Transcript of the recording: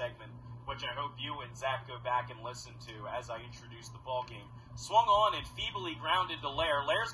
segment, which I hope you and Zach go back and listen to as I introduce the ball game. Swung on and feebly grounded to Lair. Lair's